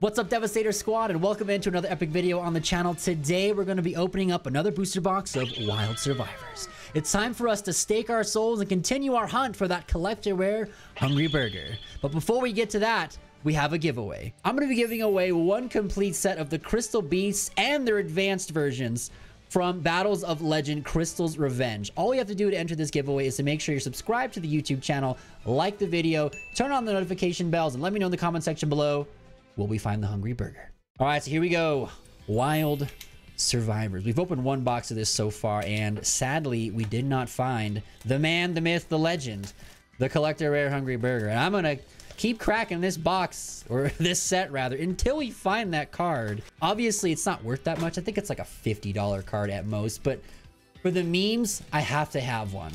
What's up Devastator Squad and welcome into another epic video on the channel. Today we're going to be opening up another booster box of Wild Survivors. It's time for us to stake our souls and continue our hunt for that collector rare Hungry Burger. But before we get to that, we have a giveaway. I'm going to be giving away one complete set of the Crystal Beasts and their advanced versions from Battles of Legend Crystal's Revenge. All you have to do to enter this giveaway is to make sure you're subscribed to the YouTube channel, like the video, turn on the notification bells, and let me know in the comment section below will we find the hungry burger? All right, so here we go. Wild survivors. We've opened one box of this so far, and sadly, we did not find the man, the myth, the legend, the collector rare hungry burger. And I'm gonna keep cracking this box or this set rather until we find that card. Obviously, it's not worth that much. I think it's like a $50 card at most, but for the memes, I have to have one.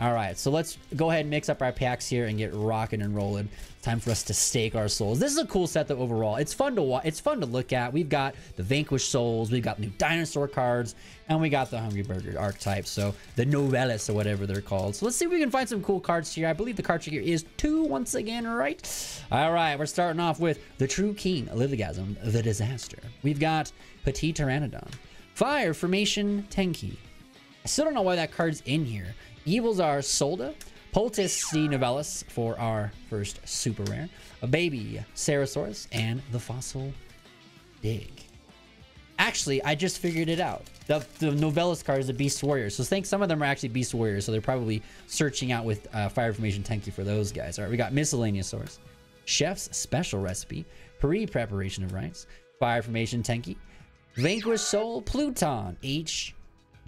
All right, so let's go ahead and mix up our packs here and get rocking and rolling. Time for us to stake our souls. This is a cool set though overall. It's fun to watch. It's fun to look at. We've got the Vanquished Souls, we've got new dinosaur cards, and we got the Hungry Burger archetype. So the Novellas or whatever they're called. So let's see if we can find some cool cards here. I believe the card trick here is two once again, right? All right, we're starting off with the True King, Liligasm, the Disaster. We've got Petit Pteranodon, Fire Formation Tenki. I still don't know why that card's in here. Evils are Solda, Poltis the Novellis for our first super rare, a baby Ceresaurus, and the Fossil Dig. Actually, I just figured it out. The, the Novellis card is a Beast Warrior. So I think some of them are actually Beast Warriors. So they're probably searching out with uh, Fire Formation Tenki for those guys. All right, we got Miscellaneousaurus, Chef's Special Recipe, Pre-Preparation of Rites, Fire Formation Tenki, Vanquished Soul, Pluton,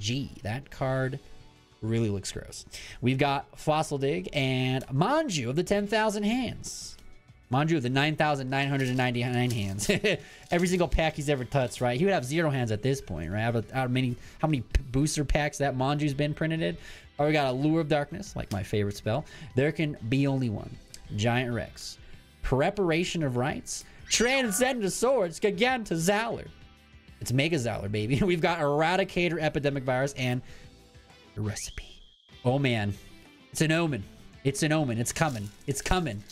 HG. That card really looks gross. We've got Fossil Dig and Manju of the 10,000 hands. Manju of the 9,999 hands. Every single pack he's ever touched, right? He would have zero hands at this point, right? Out of, out of many, how many booster packs that Manju's been printed in? Or oh, we got a Lure of Darkness, like my favorite spell. There can be only one. Giant Rex. Preparation of Rites. Transcendent Swords. Gigantozauer. It's Mega Zauler, baby. We've got Eradicator Epidemic Virus and the recipe. Oh man, it's an omen. It's an omen. It's coming. It's coming.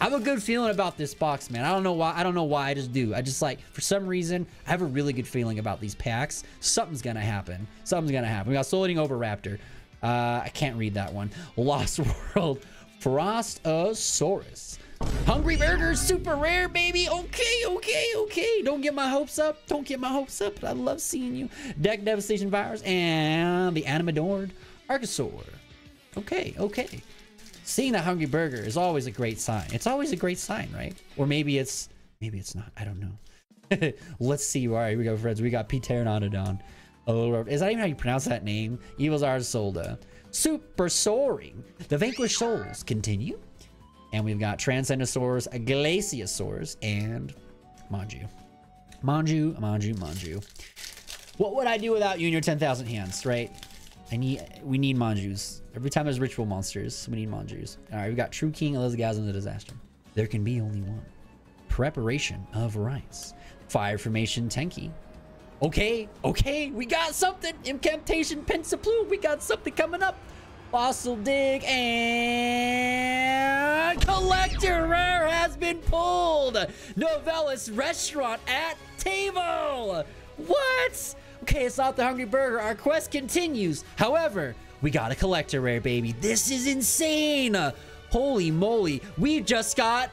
I have a good feeling about this box, man. I don't know why. I don't know why. I just do. I just like, for some reason, I have a really good feeling about these packs. Something's going to happen. Something's going to happen. We got Soul Eating Oviraptor. Uh, I can't read that one. Lost World. Frostosaurus. Hungry Burgers, super rare, baby. Okay, okay, okay. Don't get my hopes up. Don't get my hopes up. I love seeing you. Deck Devastation Virus and the Animadorned Archosaur. Okay, okay. Seeing that Hungry Burger is always a great sign. It's always a great sign, right? Or maybe it's, maybe it's not. I don't know. Let's see. All right, we go, friends. We got Pteranodon. Oh, is that even how you pronounce that name? Evils are Solda. Super Soaring. The Vanquished Souls continue. And we've got Transcendosaurus, Glaciosaurus, and Manju. Manju, Manju, Manju. What would I do without you and your 10,000 hands, right? I need, we need Manjus. Every time there's ritual monsters, we need Manjus. All right, we've got True King, Elizagaz, the Disaster. There can be only one. Preparation of Rites. Fire Formation Tenki. Okay, okay, we got something. Incantation Pensaplu, we got something coming up. Fossil Dig and Collector Rare has been pulled. Novellas Restaurant at Table. What? Okay, it's not the Hungry Burger. Our quest continues. However, we got a Collector Rare, baby. This is insane. Holy moly. We just got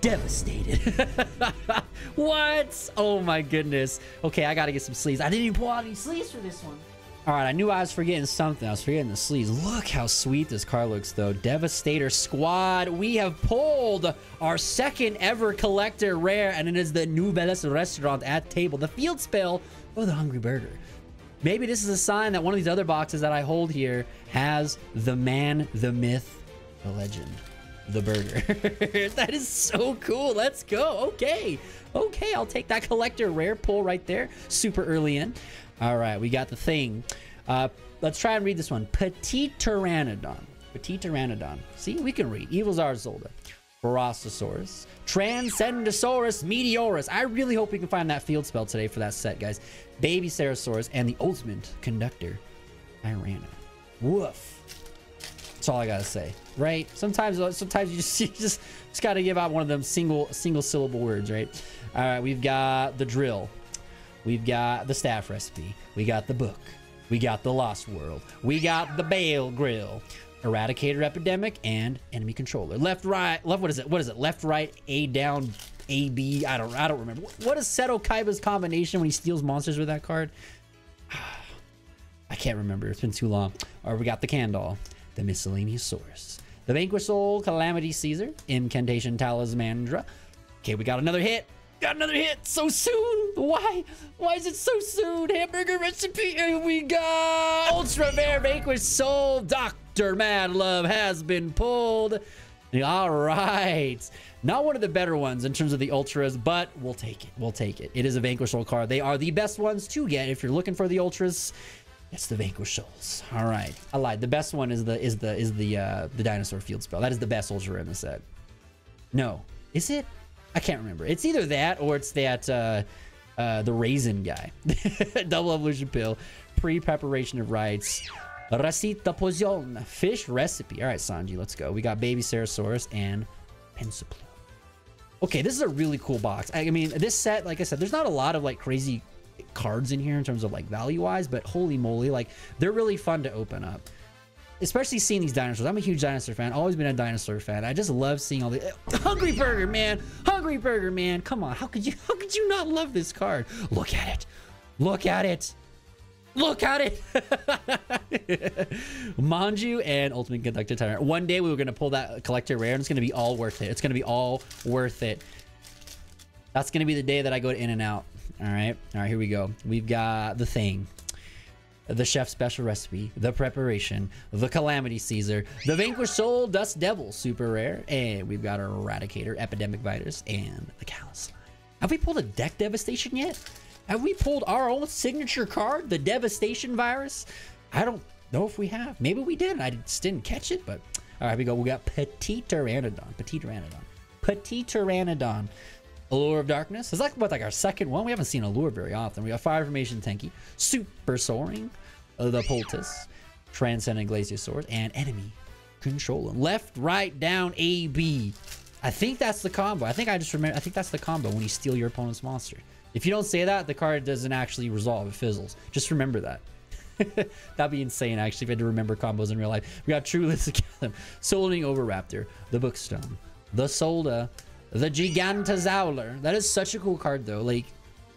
devastated. what? Oh my goodness. Okay, I gotta get some sleeves. I didn't even pull out any sleeves for this one. All right, I knew I was forgetting something. I was forgetting the sleeves. Look how sweet this car looks, though. Devastator Squad. We have pulled our second ever collector rare, and it is the Novellas Restaurant at table. The field spell for oh, the Hungry Burger. Maybe this is a sign that one of these other boxes that I hold here has the man, the myth, the legend, the burger. that is so cool. Let's go. Okay. Okay, I'll take that collector rare pull right there. Super early in. All right, we got the thing. Uh, let's try and read this one. Petit Pteranodon. Petit Pteranodon. See, we can read. Evils are Zolda. Frostosaurus. Transcendosaurus Meteorus. I really hope we can find that field spell today for that set, guys. Baby Ceresaurus and the ultimate conductor, Irana. Woof. That's all I gotta say, right? Sometimes, sometimes you just, you just, just gotta give out one of them single, single syllable words, right? All right, we've got the drill. We've got the staff recipe. We got the book. We got the Lost World. We got the Bale Grill. Eradicator Epidemic and Enemy Controller. Left, right, left. What is it? What is it? Left, right, A down, A B. I don't. I don't remember. What is Seto Kaiba's combination when he steals monsters with that card? I can't remember. It's been too long. Or we got the Candle, the Miscellaneousaurus, the Vanquish Soul, Calamity Caesar, Incantation Talismandra. Okay, we got another hit. Got another hit so soon. Why? Why is it so soon? Hamburger recipe. And we got Ultra Rare Vanquish Soul. Dr. Mad Love has been pulled. All right. Not one of the better ones in terms of the ultras, but we'll take it. We'll take it. It is a Vanquish Soul card. They are the best ones to get if you're looking for the ultras. It's the Vanquish Souls. All right. I lied. The best one is the is the is the uh the dinosaur field spell. That is the best ultra in the set. No. Is it? I can't remember. It's either that or it's that uh uh the raisin guy. Double evolution pill, pre-preparation of rites. Recita potion, fish recipe. All right, Sanji, let's go. We got baby Cerosaurus and Pensiplume. Okay, this is a really cool box. I mean, this set, like I said, there's not a lot of like crazy cards in here in terms of like value wise, but holy moly, like they're really fun to open up. Especially seeing these dinosaurs. I'm a huge dinosaur fan. Always been a dinosaur fan. I just love seeing all the Hungry Burger, man. Hungry Burger, man. Come on. How could you how could you not love this card? Look at it. Look at it. Look at it. Manju and Ultimate Conductor Tyrant. One day we were going to pull that collector rare and it's going to be all worth it. It's going to be all worth it. That's going to be the day that I go to in and out. All right. All right, here we go. We've got the thing. The chef special recipe, the preparation, the calamity Caesar, the vanquished soul, dust devil, super rare, and we've got our eradicator, epidemic virus, and the callous slime. Have we pulled a deck devastation yet? Have we pulled our own signature card, the devastation virus? I don't know if we have. Maybe we did. I just didn't catch it, but all right, we go. We got Petit Pteranodon. Petit Pteranodon. Petit Pteranodon. Allure of Darkness. Is that what like our second one? We haven't seen Allure very often. We got Fire Formation Tenki, Super Soaring, uh, the Poultice, Transcendent Glacier Sword, and Enemy Control. Left, right, down, A, B. I think that's the combo. I think I just remember. I think that's the combo when you steal your opponent's monster. If you don't say that, the card doesn't actually resolve. It fizzles. Just remember that. That'd be insane, actually, if I had to remember combos in real life. We got True Lithicum, Soul Eating Oviraptor, the Bookstone, the Solda, the Gigantozauler. That is such a cool card, though. Like,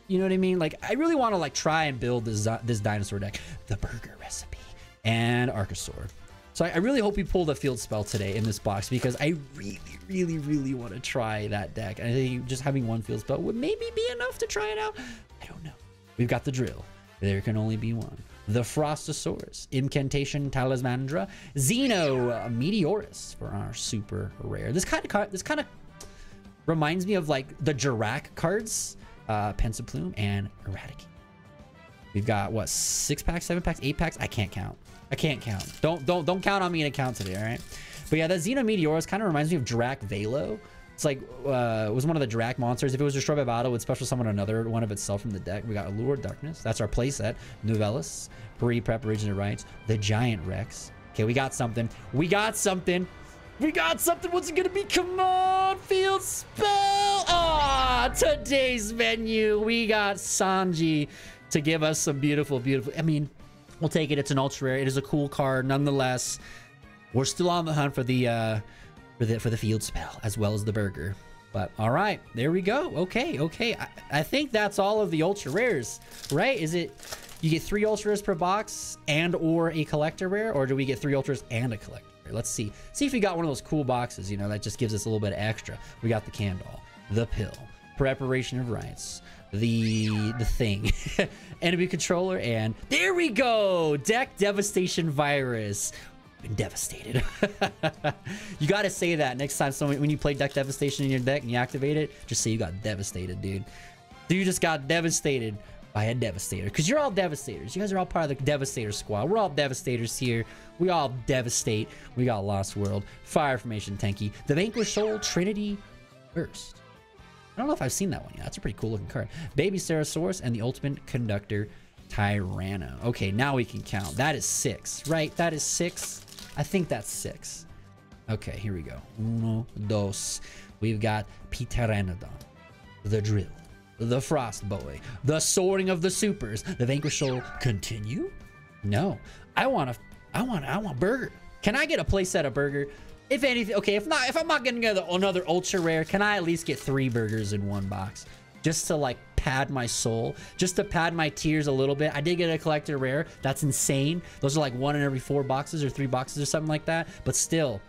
you know what I mean? Like, I really want to like try and build this this dinosaur deck. The Burger Recipe and Archosaur. So I, I really hope we pull the field spell today in this box because I really, really, really want to try that deck. And I think just having one field spell would maybe be enough to try it out. I don't know. We've got the drill. There can only be one. The Frostosaurus, Incantation Talismandra, Xeno Meteorus for our super rare. This kind of card, this kind of reminds me of like the Jurrac cards, uh, Pensiplume and Eradicate. We've got what six packs, seven packs, eight packs. I can't count. I can't count. Don't don't don't count on me to count today. All right. But yeah, that Xeno Meteorus kind of reminds me of Drac Velo. It's like uh, it was one of the Drac monsters. If it was destroyed by battle, it would special summon another one of itself from the deck. We got Allure Darkness. That's our playset. Novellus, Pre Preparation of Rights, the Giant Rex. Okay, we got something. We got something. We got something. What's it gonna be? Come on, field spell. Ah, today's menu. We got Sanji to give us some beautiful, beautiful. I mean, we'll take it. It's an ultra rare. It is a cool card, nonetheless. We're still on the hunt for the uh, for the for the field spell as well as the burger. But all right, there we go. Okay, okay. I, I think that's all of the ultra rares, right? Is it? You get three ultra rares per box and or a collector rare, or do we get three ultras and a collector? Let's see. See if we got one of those cool boxes, you know, that just gives us a little bit extra. We got the candle, the pill, preparation of rites, the the thing, enemy controller, and there we go. Deck devastation virus. Been devastated. you got to say that next time someone when you play deck devastation in your deck and you activate it, just say you got devastated, dude. You just got devastated by a devastator because you're all devastators. You guys are all part of the devastator squad. We're all devastators here. We all devastate. We got lost world. Fire formation Tenki. The vanquish soul trinity burst i don't know if i've seen that one yet. That's a pretty cool looking card. Baby Cerosaurus and the ultimate conductor tyranno. Okay now we can count. That is six right? That is six? I think that's six. Okay here we go. Uno dos. We've got Pteranodon the drill the Frost Boy, the Soaring of the Supers, the Vanquish Soul continue? No, I want a, I want, I want burger. Can I get a playset of burger? If anything, okay, if not, if I'm not getting another ultra rare, can I at least get three burgers in one box? Just to like pad my soul, just to pad my tears a little bit. I did get a collector rare. That's insane. Those are like one in every four boxes or three boxes or something like that. But still,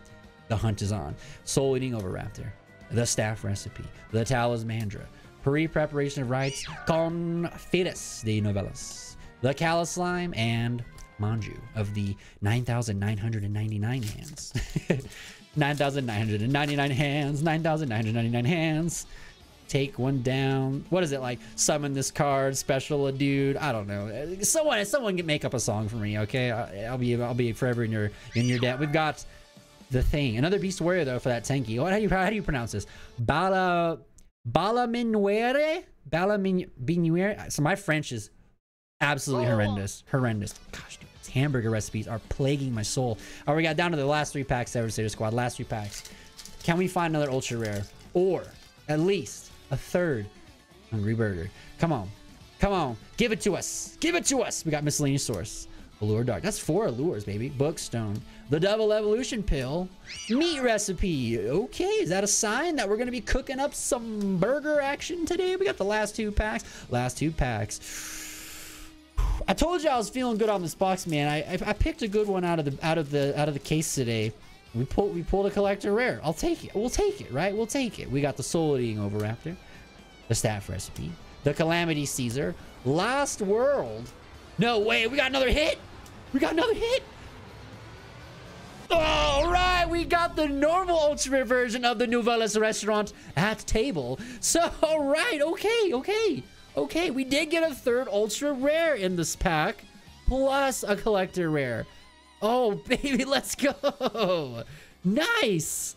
the hunt is on. Soul Eating Oviraptor, the Staff Recipe, the Talismandra, Pre-Preparation of Rites, Confidus de Novellas, the Callous Slime, and Manju of the 9,999 hands. 9,999 hands, 9,999 hands. Take one down. What is it like? Summon this card, special a dude. I don't know. Someone, someone can make up a song for me, okay? I'll be, I'll be forever in your, in your debt. We've got the thing. Another beast warrior though for that Tenki. What? How do you, how do you pronounce this? Bala, Balaminwere, Balaminwere. So my French is absolutely oh. horrendous. Horrendous. Gosh, dude, these hamburger recipes are plaguing my soul. All right, we got down to the last three packs, Devastator Squad. Last three packs. Can we find another ultra rare? Or at least a third Hungry Burger? Come on. Come on. Give it to us. Give it to us. We got Miscellaneousaurus. Allure Dark. That's four allures, baby. Bookstone. The Double Evolution Pill. Meat Recipe. Okay, is that a sign that we're going to be cooking up some burger action today? We got the last two packs. Last two packs. I told you I was feeling good on this box, man. I, I, I picked a good one out of the out of the out of the case today. We pulled we pulled a collector rare. I'll take it. We'll take it, right? We'll take it. We got the Soul Eating Oviraptor, the Staff Recipe, the Calamity Caesar, Last World. No way, we got another hit. We got another hit. All right, we got the normal ultra rare version of the Novellas restaurant at table. So, all right, okay, okay. Okay, we did get a third ultra rare in this pack, plus a collector rare. Oh, baby, let's go. Nice.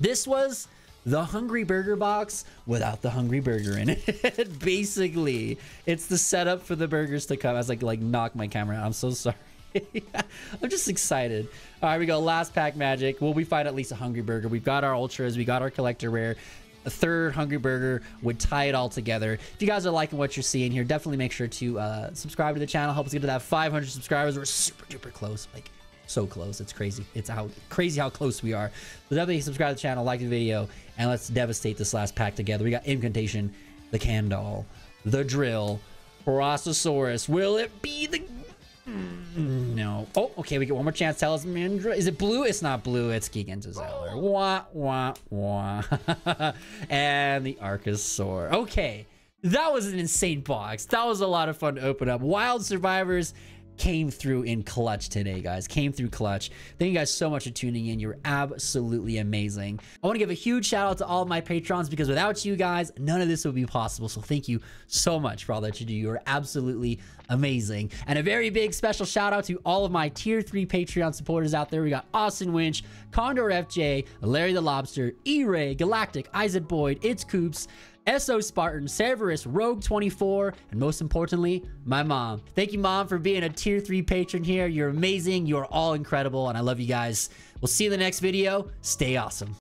This was the Hungry Burger box without the Hungry Burger in it. Basically, it's the setup for the burgers to come. I was like, like knock my camera out. I'm so sorry. I'm just excited. All right, we go. Last pack magic. Will we find at least a Hungry Burger? We've got our ultras. We got our collector rare a third Hungry Burger would tie it all together. If you guys are liking what you're seeing here, definitely make sure to uh, subscribe to the channel. Help us get to that 500 subscribers. We're super duper close. Like, so close. It's crazy. It's how crazy how close we are. So definitely subscribe to the channel, like the video, and let's devastate this last pack together. We got Incantation, the Candle, the Drill, Processaurus. Will it be the no. Oh, okay. We get one more chance. Talismandra. Is it blue? It's not blue. It's Gigantozeller. Wah, wah, wah. and the Archosaur. Okay. That was an insane box. That was a lot of fun to open up. Wild Survivors came through in clutch today, guys. Came through clutch. Thank you guys so much for tuning in. You're absolutely amazing. I want to give a huge shout out to all of my patrons because without you guys, none of this would be possible. So thank you so much for all that you do. You're absolutely amazing. And a very big special shout out to all of my tier three Patreon supporters out there. We got Austin Winch, Condor FJ, Larry the Lobster, E-Ray, Galactic, Isaac Boyd, It's Coops, SO Spartan, Severus, Rogue 24, and most importantly, my mom. Thank you, mom, for being a tier 3 patron here. You're amazing. You're all incredible, and I love you guys. We'll see you in the next video. Stay awesome.